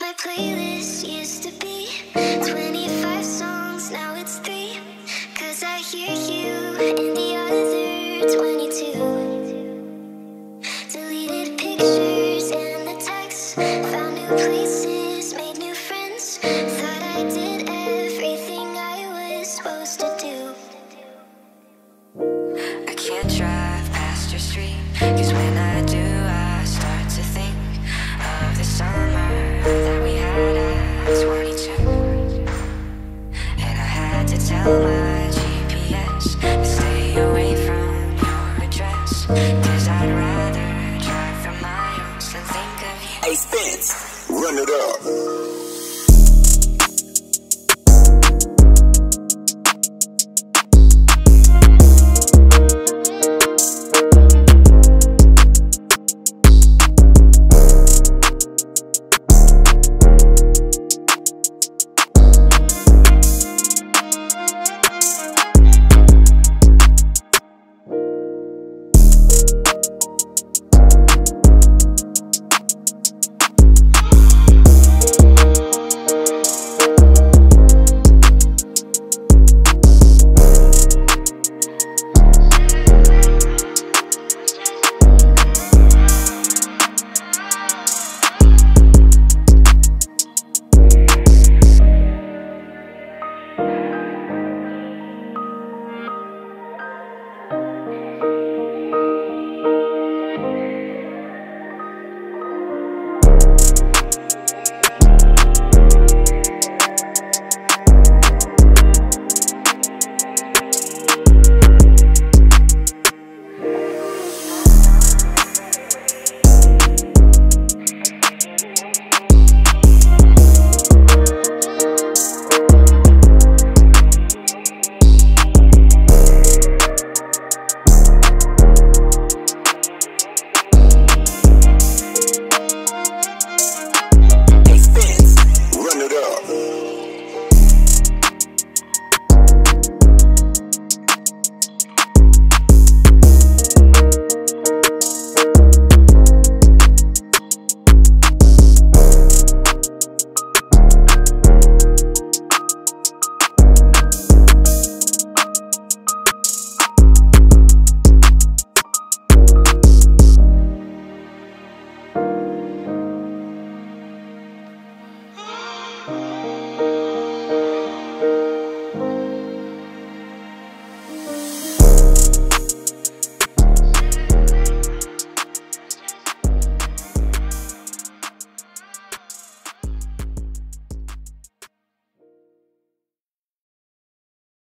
My playlist used to be 25 songs, now it's three. Cause I hear you in the other 22. Deleted pictures and the texts, found new places, made new friends. Thought I did everything I was supposed to do. I can't drive past your street Hey, Spence, run it up.